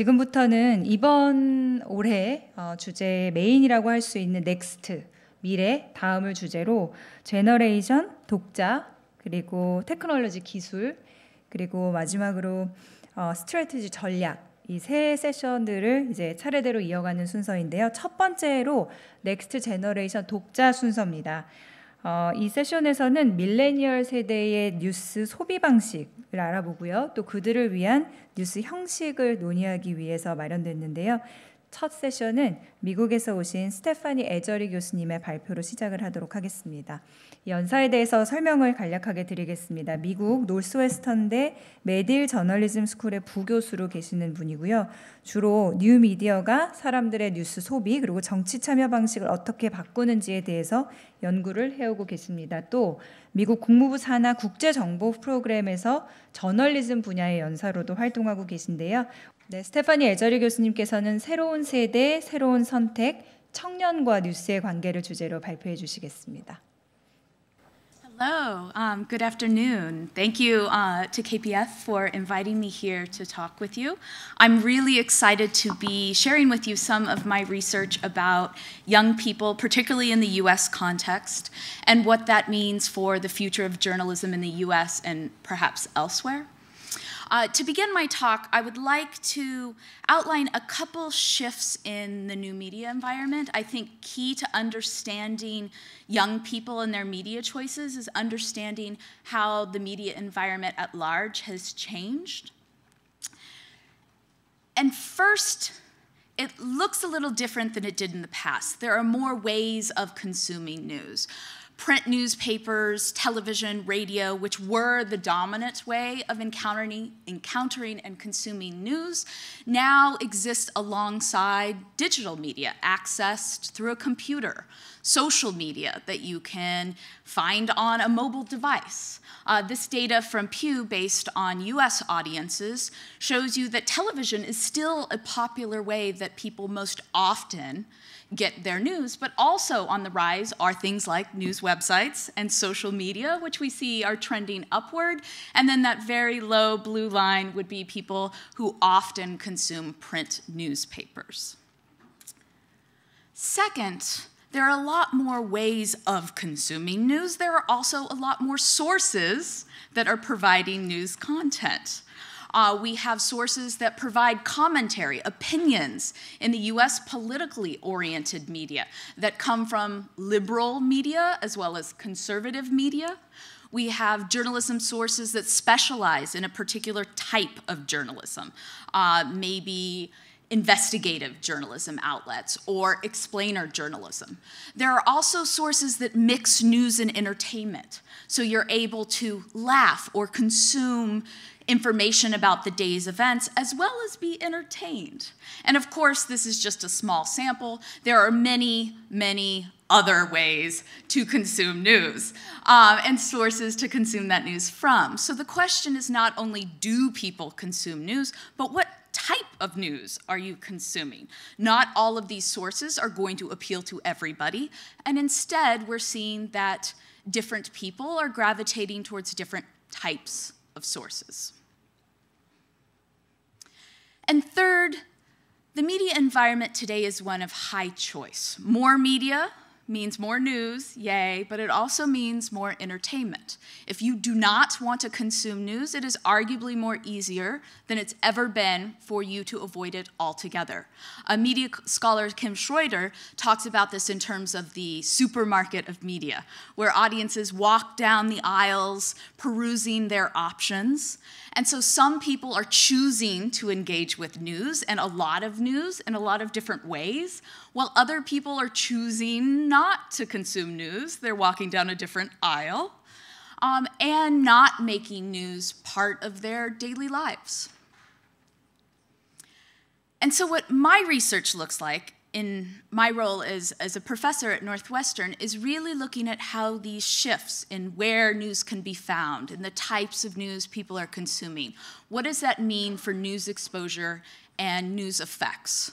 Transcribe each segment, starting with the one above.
지금부터는 이번 올해 어, 주제 메인이라고 할 수 있는 넥스트 미래 다음을 주제로 제너레이션 독자 그리고 테크놀로지 기술 그리고 마지막으로 어, 스트레티지 전략 이 세 세션들을 이제 차례대로 이어가는 순서인데요. 첫 번째로 넥스트 제너레이션 독자 순서입니다. 어, 이 세션에서는 밀레니얼 세대의 뉴스 소비 방식을 알아보고요. 또 그들을 위한 뉴스 형식을 논의하기 위해서 마련됐는데요. 첫 세션은 미국에서 오신 스테파니 에저리 교수님의 발표로 시작을 하도록 하겠습니다. 연사에 대해서 설명을 간략하게 드리겠습니다. 미국 노스웨스턴대 메딜 저널리즘 스쿨의 부교수로 계시는 분이고요. 주로 뉴미디어가 사람들의 뉴스 소비 그리고 정치 참여 방식을 어떻게 바꾸는지에 대해서 연구를 해오고 계십니다. 또 미국 국무부 산하 국제정보 프로그램에서 저널리즘 분야의 연사로도 활동하고 계신데요. 네, 스테파니 에저리 교수님께서는 새로운 세대, 새로운 선택, 청년과 뉴스의 관계를 주제로 발표해 주시겠습니다. Hello, um, good afternoon. Thank you uh, to KPF for inviting me here to talk with you. I'm really excited to be sharing with you some of my research about young people, particularly in the US context, and what that means for the future of journalism in the US and perhaps elsewhere. Uh, to begin my talk, I would like to outline a couple shifts in the new media environment. I think key to understanding young people and their media choices is understanding how the media environment at large has changed. And first, it looks a little different than it did in the past. There are more ways of consuming news print newspapers, television, radio, which were the dominant way of encountering, encountering and consuming news, now exist alongside digital media accessed through a computer, social media that you can find on a mobile device. Uh, this data from Pew, based on US audiences, shows you that television is still a popular way that people most often get their news, but also on the rise are things like news websites and social media, which we see are trending upward. And then that very low blue line would be people who often consume print newspapers. Second, there are a lot more ways of consuming news. There are also a lot more sources that are providing news content. Uh, we have sources that provide commentary, opinions in the US politically oriented media that come from liberal media as well as conservative media. We have journalism sources that specialize in a particular type of journalism, uh, maybe investigative journalism outlets or explainer journalism. There are also sources that mix news and entertainment. So you're able to laugh or consume information about the day's events, as well as be entertained. And of course, this is just a small sample. There are many, many other ways to consume news um, and sources to consume that news from. So the question is not only do people consume news, but what type of news are you consuming? Not all of these sources are going to appeal to everybody, and instead, we're seeing that different people are gravitating towards different types of sources. And third, the media environment today is one of high choice. More media means more news, yay, but it also means more entertainment. If you do not want to consume news, it is arguably more easier than it's ever been for you to avoid it altogether. A media scholar, Kim Schroeder, talks about this in terms of the supermarket of media, where audiences walk down the aisles perusing their options. And so some people are choosing to engage with news and a lot of news in a lot of different ways, while other people are choosing not to consume news. They're walking down a different aisle um, and not making news part of their daily lives. And so, what my research looks like in my role as, as a professor at Northwestern is really looking at how these shifts in where news can be found and the types of news people are consuming. What does that mean for news exposure and news effects?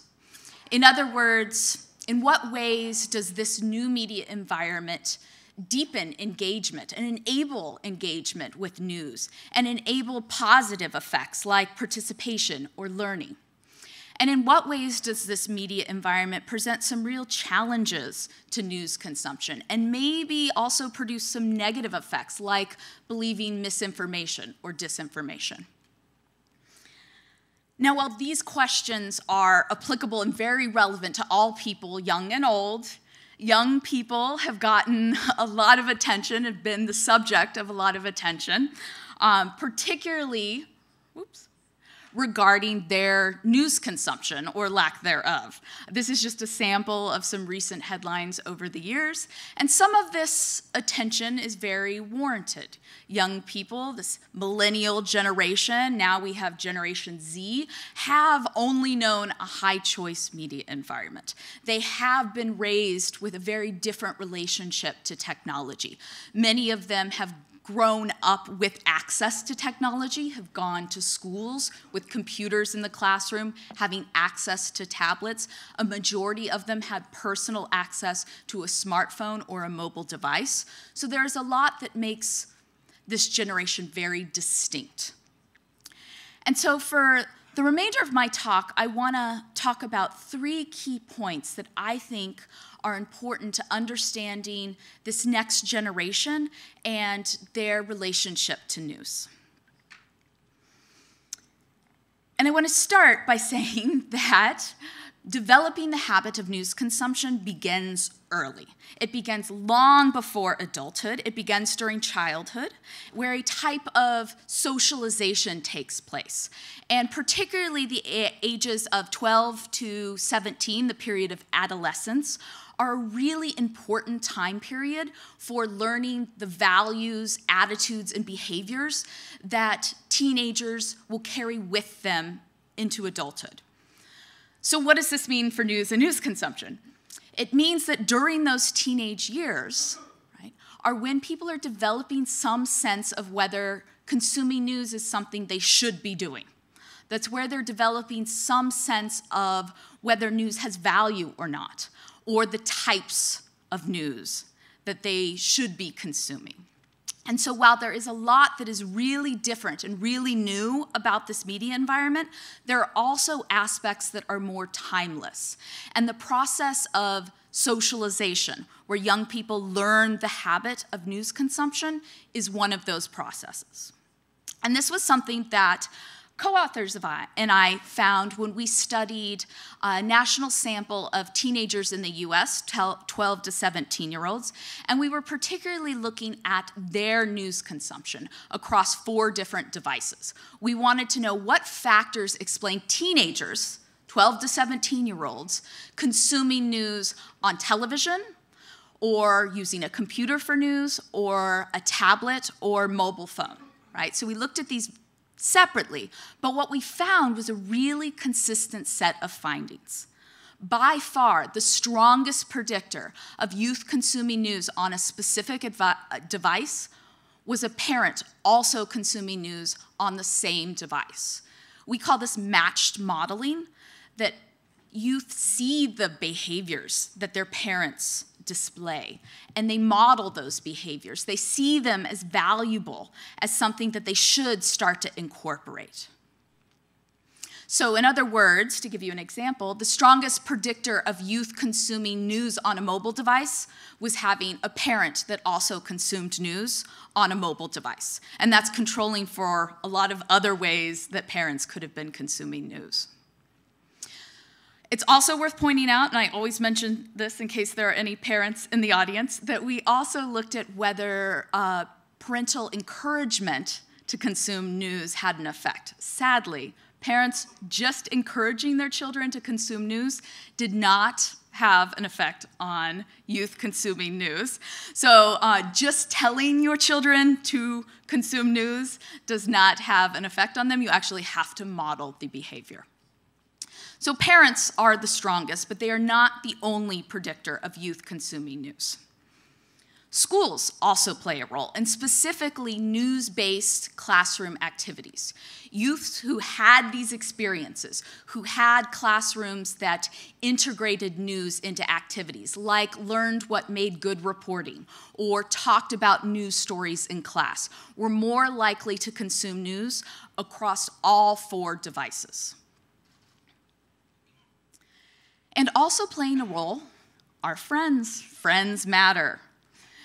In other words, in what ways does this new media environment deepen engagement and enable engagement with news and enable positive effects like participation or learning? And in what ways does this media environment present some real challenges to news consumption and maybe also produce some negative effects like believing misinformation or disinformation? Now, while these questions are applicable and very relevant to all people, young and old, young people have gotten a lot of attention, have been the subject of a lot of attention, um, particularly, whoops, regarding their news consumption or lack thereof. This is just a sample of some recent headlines over the years, and some of this attention is very warranted. Young people, this millennial generation, now we have Generation Z, have only known a high choice media environment. They have been raised with a very different relationship to technology. Many of them have grown up with access to technology, have gone to schools with computers in the classroom, having access to tablets. A majority of them had personal access to a smartphone or a mobile device. So there's a lot that makes this generation very distinct. And so for the remainder of my talk, I want to talk about three key points that I think are important to understanding this next generation and their relationship to news. And I want to start by saying that developing the habit of news consumption begins early. It begins long before adulthood. It begins during childhood, where a type of socialization takes place. And particularly the ages of 12 to 17, the period of adolescence, are a really important time period for learning the values, attitudes, and behaviors that teenagers will carry with them into adulthood. So, what does this mean for news and news consumption? It means that during those teenage years, right, are when people are developing some sense of whether consuming news is something they should be doing. That's where they're developing some sense of whether news has value or not, or the types of news that they should be consuming. And so, while there is a lot that is really different and really new about this media environment, there are also aspects that are more timeless. And the process of socialization, where young people learn the habit of news consumption, is one of those processes. And this was something that co-authors of I and I found when we studied a national sample of teenagers in the US, 12 to 17 year olds, and we were particularly looking at their news consumption across four different devices. We wanted to know what factors explain teenagers, 12 to 17 year olds, consuming news on television, or using a computer for news, or a tablet, or mobile phone, right? So we looked at these separately, but what we found was a really consistent set of findings. By far, the strongest predictor of youth consuming news on a specific device was a parent also consuming news on the same device. We call this matched modeling, that youth see the behaviors that their parents display. And they model those behaviors. They see them as valuable, as something that they should start to incorporate. So, in other words, to give you an example, the strongest predictor of youth consuming news on a mobile device was having a parent that also consumed news on a mobile device. And that's controlling for a lot of other ways that parents could have been consuming news. It's also worth pointing out, and I always mention this in case there are any parents in the audience, that we also looked at whether uh, parental encouragement to consume news had an effect. Sadly, parents just encouraging their children to consume news did not have an effect on youth consuming news. So, uh, just telling your children to consume news does not have an effect on them. You actually have to model the behavior. So parents are the strongest, but they are not the only predictor of youth consuming news. Schools also play a role, and specifically news based classroom activities. Youths who had these experiences, who had classrooms that integrated news into activities, like learned what made good reporting or talked about news stories in class, were more likely to consume news across all four devices. And also playing a role are friends. Friends matter.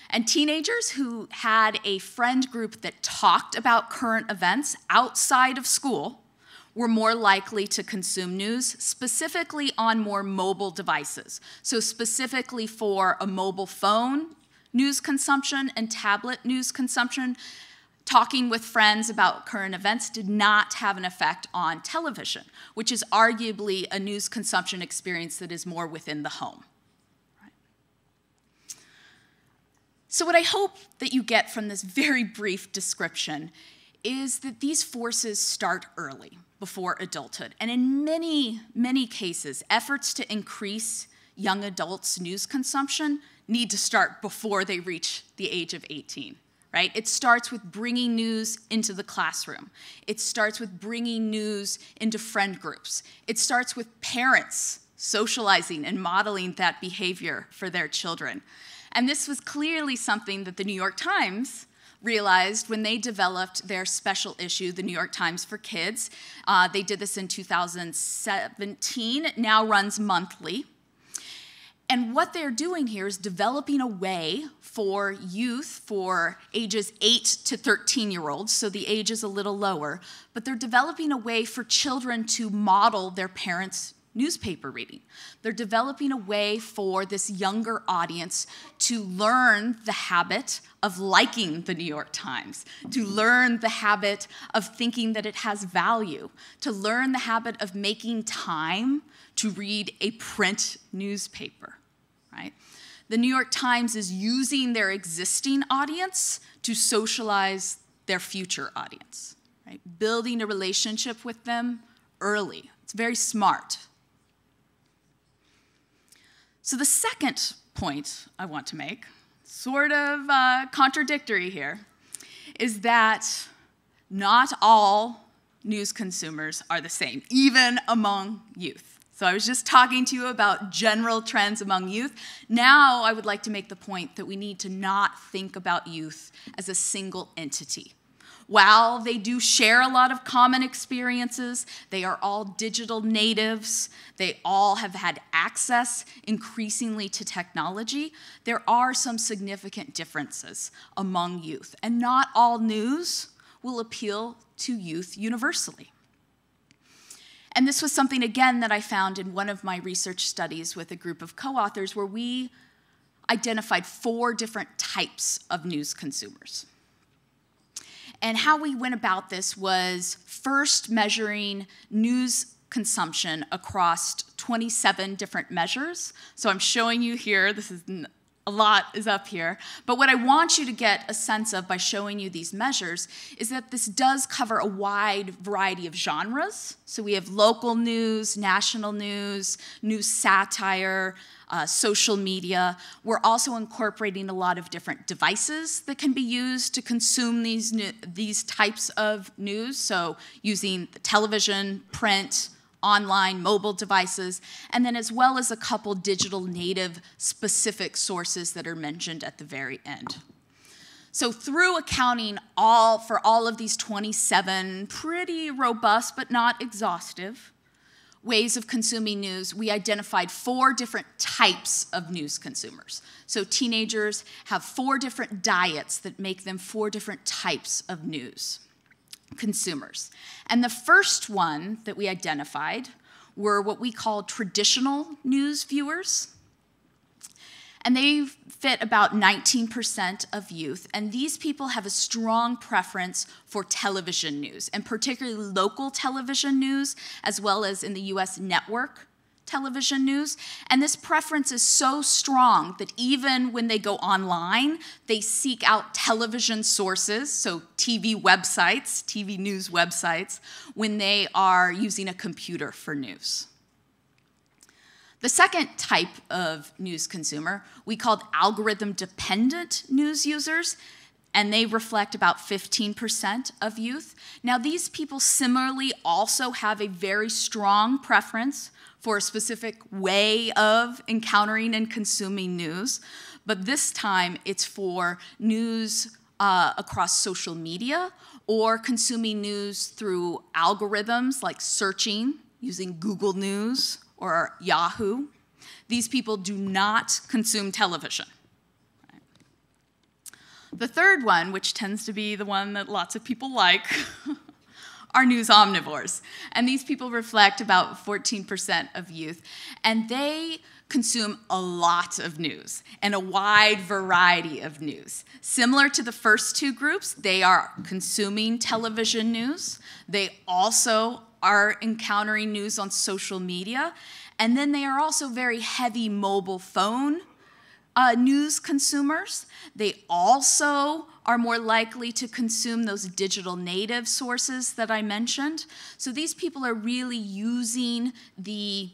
And teenagers who had a friend group that talked about current events outside of school were more likely to consume news, specifically on more mobile devices. So, specifically for a mobile phone news consumption and tablet news consumption, talking with friends about current events did not have an effect on television, which is arguably a news consumption experience that is more within the home. So, what I hope that you get from this very brief description is that these forces start early before adulthood. And in many, many cases, efforts to increase young adults' news consumption need to start before they reach the age of 18 right? It starts with bringing news into the classroom. It starts with bringing news into friend groups. It starts with parents socializing and modeling that behavior for their children. And this was clearly something that the New York Times realized when they developed their special issue, the New York Times for Kids. Uh, they did this in 2017. It now runs monthly. And what they're doing here is developing a way for youth, for ages 8 to 13 year olds, so the age is a little lower, but they're developing a way for children to model their parents' newspaper reading. They're developing a way for this younger audience to learn the habit of liking the New York Times, to learn the habit of thinking that it has value, to learn the habit of making time to read a print newspaper, right? The New York Times is using their existing audience to socialize their future audience, right? Building a relationship with them early. It's very smart. So, the second point I want to make, sort of uh, contradictory here, is that not all news consumers are the same, even among youth. So, I was just talking to you about general trends among youth. Now, I would like to make the point that we need to not think about youth as a single entity. While they do share a lot of common experiences, they are all digital natives, they all have had access increasingly to technology, there are some significant differences among youth. And not all news will appeal to youth universally. And this was something, again, that I found in one of my research studies with a group of co authors where we identified four different types of news consumers. And how we went about this was first measuring news consumption across 27 different measures. So I'm showing you here, this is a lot is up here. But what I want you to get a sense of by showing you these measures is that this does cover a wide variety of genres. So we have local news, national news, news satire, uh, social media. We're also incorporating a lot of different devices that can be used to consume these, these types of news. So, using television, print, online, mobile devices, and then as well as a couple digital native specific sources that are mentioned at the very end. So through accounting all for all of these 27 pretty robust but not exhaustive ways of consuming news, we identified four different types of news consumers. So teenagers have four different diets that make them four different types of news consumers. And the first one that we identified were what we call traditional news viewers. And they fit about 19% of youth. And these people have a strong preference for television news, and particularly local television news, as well as in the US network television news. And this preference is so strong that even when they go online, they seek out television sources, so TV websites, TV news websites, when they are using a computer for news. The second type of news consumer we called algorithm dependent news users, and they reflect about 15% of youth. Now, these people similarly also have a very strong preference for a specific way of encountering and consuming news, but this time it's for news uh, across social media or consuming news through algorithms like searching using Google News or Yahoo These people do not consume television. The third one, which tends to be the one that lots of people like, are news omnivores. And these people reflect about 14% of youth. And they consume a lot of news and a wide variety of news. Similar to the first two groups, they are consuming television news. They also are encountering news on social media. And then they are also very heavy mobile phone uh, news consumers. They also are more likely to consume those digital native sources that I mentioned. So these people are really using the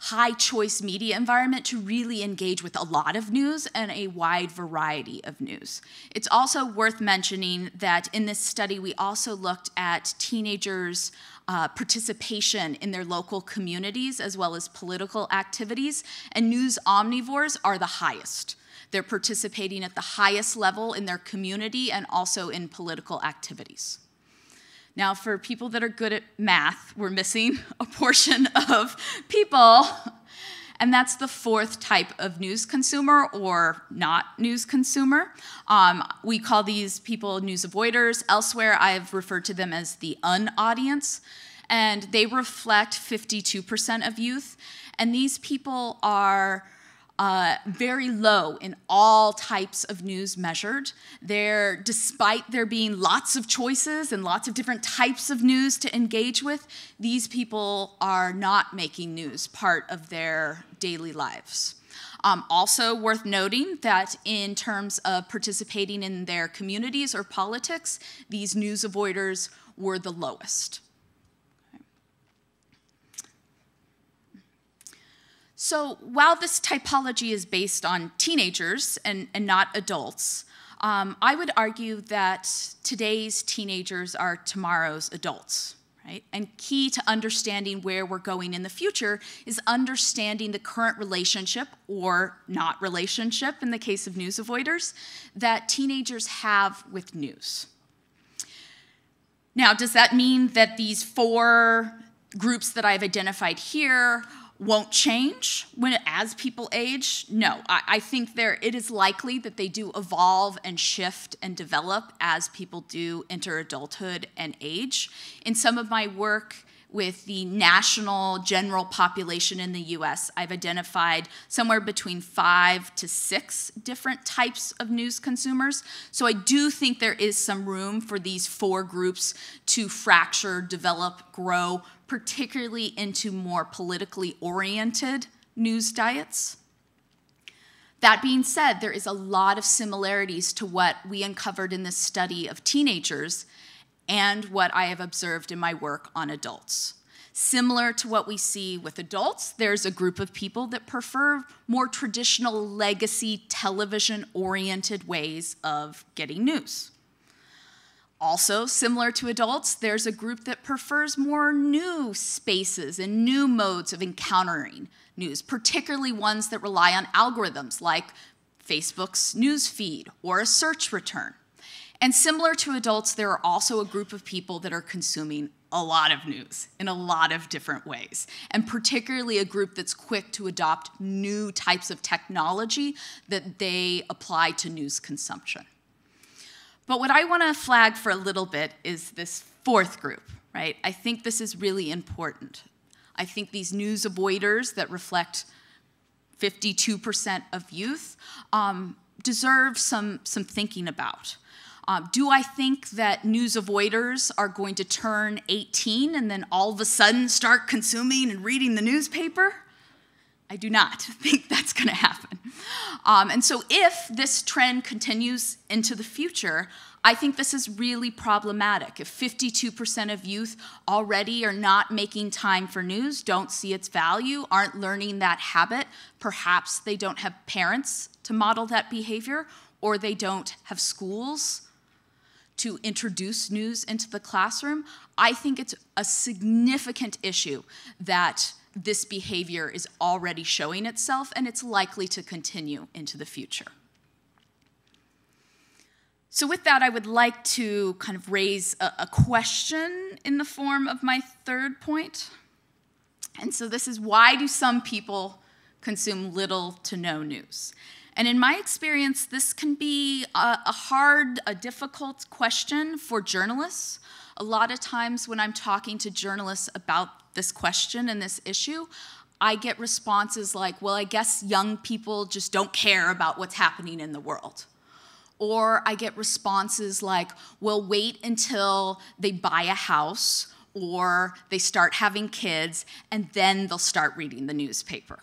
high choice media environment to really engage with a lot of news and a wide variety of news. It's also worth mentioning that in this study, we also looked at teenagers' uh, participation in their local communities as well as political activities, and news omnivores are the highest. They're participating at the highest level in their community and also in political activities. Now, for people that are good at math, we're missing a portion of people, and that's the fourth type of news consumer or not news consumer. Um, we call these people news avoiders. Elsewhere, I've referred to them as the unaudience, and they reflect 52% of youth. And these people are uh, very low in all types of news measured. There, despite there being lots of choices and lots of different types of news to engage with, these people are not making news part of their daily lives. Um, also worth noting that in terms of participating in their communities or politics, these news avoiders were the lowest. So while this typology is based on teenagers and, and not adults, um, I would argue that today's teenagers are tomorrow's adults. Right? And key to understanding where we're going in the future is understanding the current relationship or not relationship in the case of news avoiders that teenagers have with news. Now, does that mean that these four groups that I've identified here won't change when as people age? No. I, I, think there it is likely that they do evolve and shift and develop as people do enter adulthood and age. In some of my work with the national general population in the US, I've identified somewhere between five to six different types of news consumers. So I do think there is some room for these four groups to fracture, develop, grow, particularly into more politically oriented news diets. That being said, there is a lot of similarities to what we uncovered in this study of teenagers and what I have observed in my work on adults. Similar to what we see with adults, there's a group of people that prefer more traditional legacy television oriented ways of getting news. Also, similar to adults, there's a group that prefers more new spaces and new modes of encountering news, particularly ones that rely on algorithms like Facebook's news feed or a search return. And similar to adults, there are also a group of people that are consuming a lot of news in a lot of different ways, and particularly a group that's quick to adopt new types of technology that they apply to news consumption. But what I want to flag for a little bit is this fourth group, right? I think this is really important. I think these news avoiders that reflect 52% of youth um, deserve some, some thinking about. Um, do I think that news avoiders are going to turn 18 and then all of a sudden start consuming and reading the newspaper? I do not think that's going to happen. Um, and so, if this trend continues into the future, I think this is really problematic. If 52% of youth already are not making time for news, don't see its value, aren't learning that habit, perhaps they don't have parents to model that behavior, or they don't have schools to introduce news into the classroom, I think it's a significant issue that this behavior is already showing itself and it's likely to continue into the future. So, with that, I would like to kind of raise a, a question in the form of my third point. And so, this is why do some people consume little to no news? And in my experience, this can be a, a, hard, a difficult question for journalists. A lot of times when I'm talking to journalists about this question and this issue, I get responses like, well, I guess young people just don't care about what's happening in the world. Or I get responses like, well, wait until they buy a house or they start having kids and then they'll start reading the newspaper.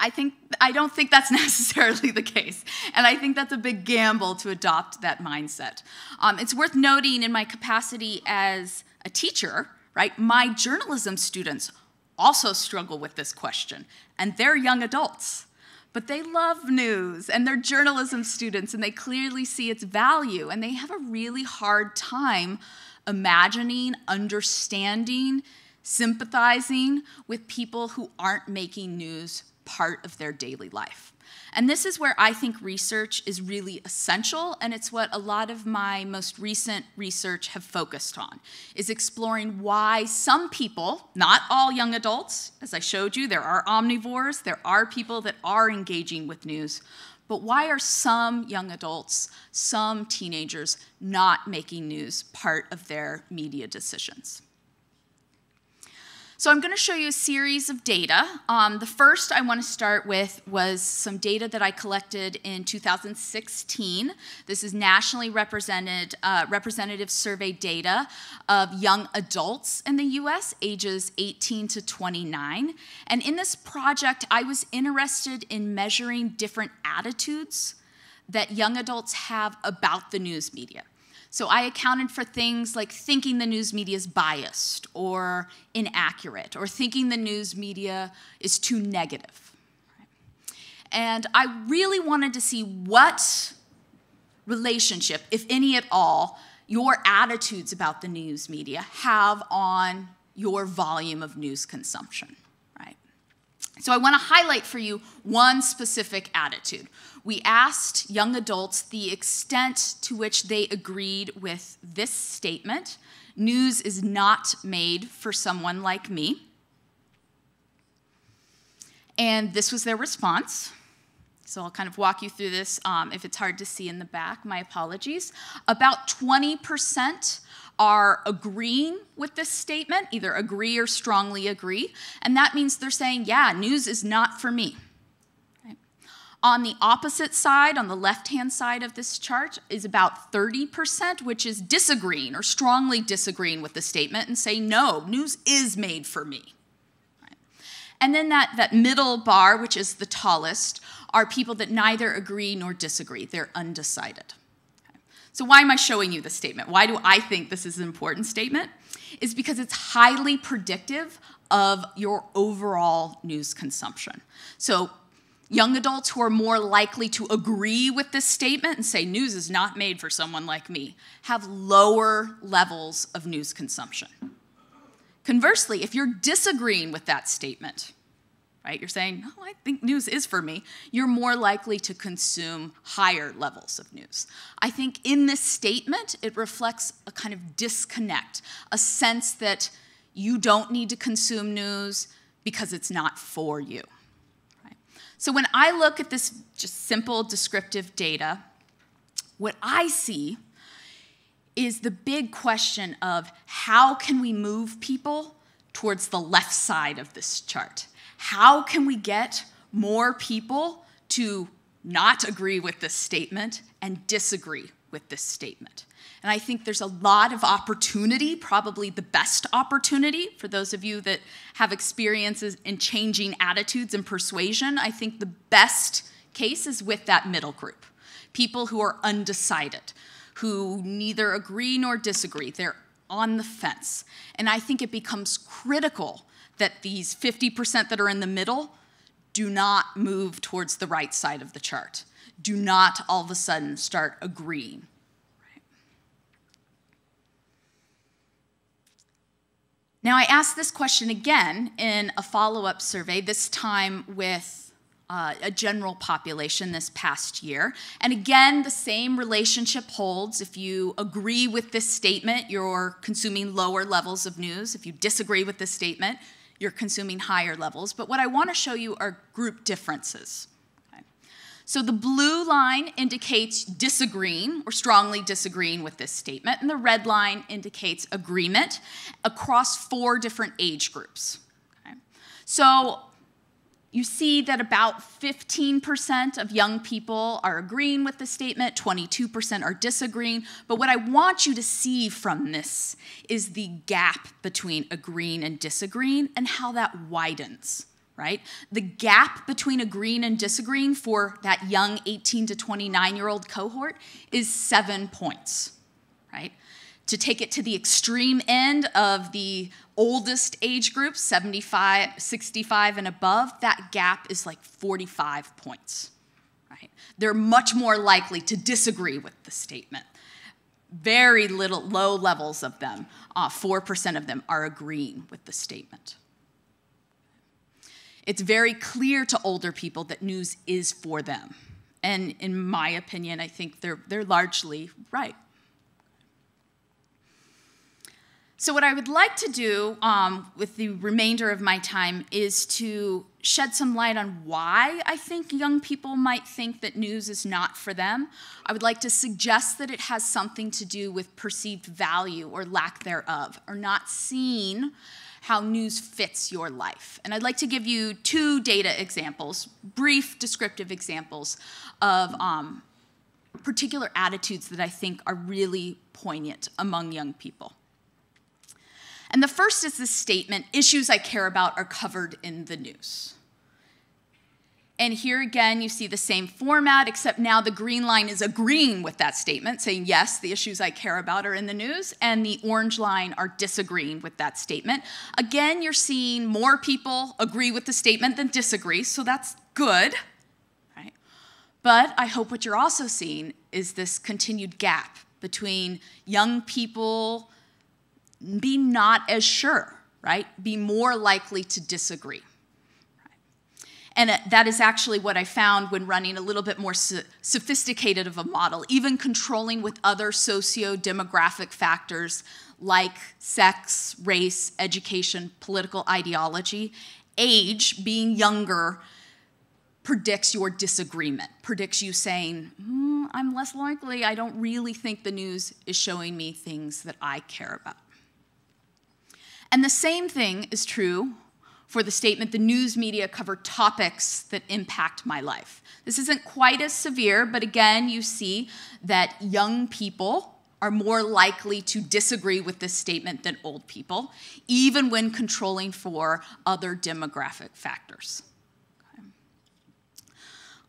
I think I don't think that's necessarily the case, and I think that's a big gamble to adopt that mindset. Um, it's worth noting in my capacity as a teacher, right? My journalism students also struggle with this question, and they're young adults. But they love news and they're journalism students and they clearly see its value and they have a really hard time imagining, understanding, sympathizing with people who aren't making news part of their daily life. And this is where I think research is really essential, and it's what a lot of my most recent research have focused on, is exploring why some people, not all young adults, as I showed you, there are omnivores, there are people that are engaging with news, but why are some young adults, some teenagers not making news part of their media decisions? So I'm going to show you a series of data. Um, the first I want to start with was some data that I collected in 2016. This is nationally represented uh, representative survey data of young adults in the U.S. ages 18 to 29. And in this project, I was interested in measuring different attitudes that young adults have about the news media. So I accounted for things like thinking the news media is biased or inaccurate, or thinking the news media is too negative. And I really wanted to see what relationship, if any at all, your attitudes about the news media have on your volume of news consumption? So I want to highlight for you one specific attitude, we asked young adults the extent to which they agreed with this statement news is not made for someone like me. And this was their response. So I'll kind of walk you through this. Um, if it's hard to see in the back, my apologies. About 20% are agreeing with this statement, either agree or strongly agree. And that means they're saying, yeah, news is not for me. On the opposite side, on the left hand side of this chart, is about 30%, which is disagreeing or strongly disagreeing with the statement and say, no, news is made for me. And then that, that middle bar, which is the tallest, are people that neither agree nor disagree. They're undecided. So, why am I showing you this statement? Why do I think this is an important statement? Is because it's highly predictive of your overall news consumption. So, Young adults who are more likely to agree with this statement and say news is not made for someone like me have lower levels of news consumption. Conversely, if you're disagreeing with that statement, right, you're saying, oh, I think news is for me, you're more likely to consume higher levels of news. I think in this statement, it reflects a kind of disconnect, a sense that you don't need to consume news because it's not for you. So when I look at this just simple descriptive data, what I see is the big question of how can we move people towards the left side of this chart? How can we get more people to not agree with this statement and disagree with this statement? And I think there's a lot of opportunity, probably the best opportunity for those of you that have experiences in changing attitudes and persuasion. I think the best case is with that middle group people who are undecided, who neither agree nor disagree. They're on the fence. And I think it becomes critical that these 50% that are in the middle do not move towards the right side of the chart. Do not all of a sudden start agreeing Now, I asked this question again in a follow up survey, this time with uh, a general population this past year. And again, the same relationship holds. If you agree with this statement, you're consuming lower levels of news. If you disagree with this statement, you're consuming higher levels. But what I want to show you are group differences. Okay. So the blue line indicates disagreeing or strongly disagreeing with this statement, and the red line indicates agreement across four different age groups. Okay. So you see that about 15% of young people are agreeing with the statement, 22% are disagreeing. But what I want you to see from this is the gap between agreeing and disagreeing and how that widens, right? The gap between agreeing and disagreeing for that young 18 to 29 year old cohort is seven points, right? To take it to the extreme end of the oldest age group, 75, 65 and above, that gap is like 45 points. Right? They're much more likely to disagree with the statement. Very little, low levels of them, uh, 4% of them are agreeing with the statement. It's very clear to older people that news is for them. And in my opinion, I think they're, they're largely right. So, what I would like to do um, with the remainder of my time is to shed some light on why I think young people might think that news is not for them. I would like to suggest that it has something to do with perceived value or lack thereof, or not seeing how news fits your life. And I'd like to give you two data examples, brief descriptive examples of um, particular attitudes that I think are really poignant among young people. And the first is this statement issues I care about are covered in the news. And here again, you see the same format, except now the green line is agreeing with that statement, saying, yes, the issues I care about are in the news, and the orange line are disagreeing with that statement. Again, you're seeing more people agree with the statement than disagree, so that's good. Right? But I hope what you're also seeing is this continued gap between young people be not as sure, right? Be more likely to disagree. And that is actually what I found when running a little bit more sophisticated of a model, even controlling with other socio demographic factors like sex, race, education, political ideology. Age, being younger, predicts your disagreement, predicts you saying, mm, I'm less likely, I don't really think the news is showing me things that I care about. And the same thing is true for the statement the news media cover topics that impact my life. This isn't quite as severe, but again, you see that young people are more likely to disagree with this statement than old people, even when controlling for other demographic factors.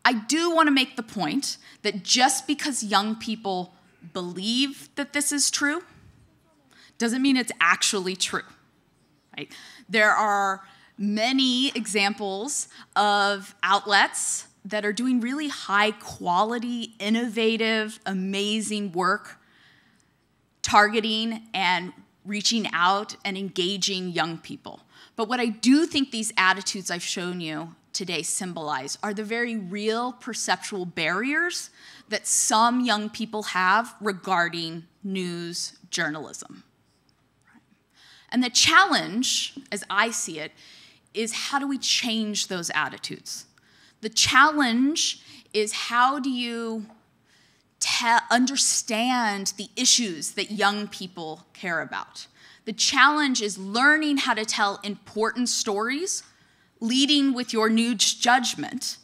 I do want to make the point that just because young people believe that this is true doesn't mean it's actually true. Right? There are many examples of outlets that are doing really high quality, innovative, amazing work targeting and reaching out and engaging young people. But what I do think these attitudes I've shown you today symbolize are the very real perceptual barriers that some young people have regarding news journalism. And the challenge, as I see it, is how do we change those attitudes? The challenge is how do you understand the issues that young people care about? The challenge is learning how to tell important stories, leading with your new judgment,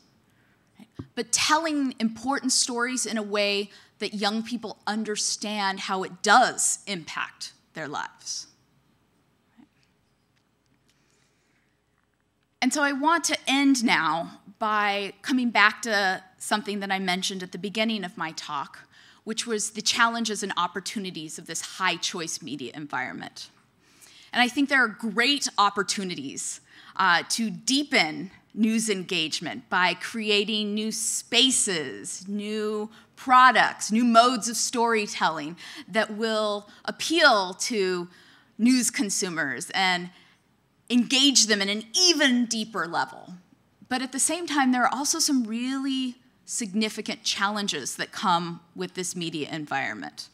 but telling important stories in a way that young people understand how it does impact their lives. And so I want to end now by coming back to something that I mentioned at the beginning of my talk, which was the challenges and opportunities of this high choice media environment. And I think there are great opportunities uh, to deepen news engagement by creating new spaces, new products, new modes of storytelling that will appeal to news consumers and engage them in an even deeper level but at the same time, there are also some really significant challenges that come with this media environment.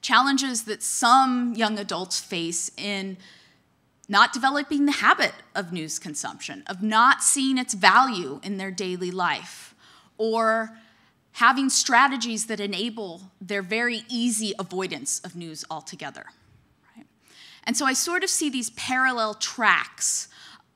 Challenges that some young adults face in not developing the habit of news consumption, of not seeing its value in their daily life, or having strategies that enable their very easy avoidance of news altogether. And so I sort of see these parallel tracks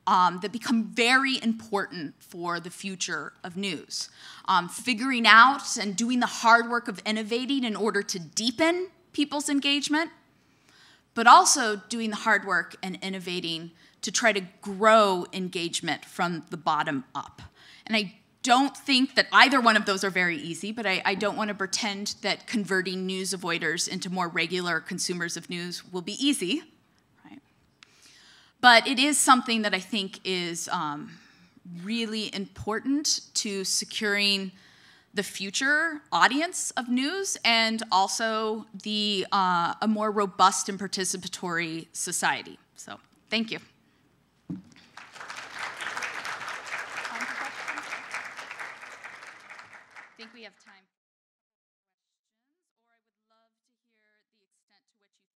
um, that become very important for the future of news. Um, figuring out and doing the hard work of innovating in order to deepen people's engagement but also doing the hard work and innovating to try to grow engagement from the bottom up. And I don't think that either one of those are very easy, but I, I, don't want to pretend that converting news avoiders into more regular consumers of news will be easy. But it is something that I think is um, really important to securing the future audience of news and also the uh, a more robust and participatory society. So thank you.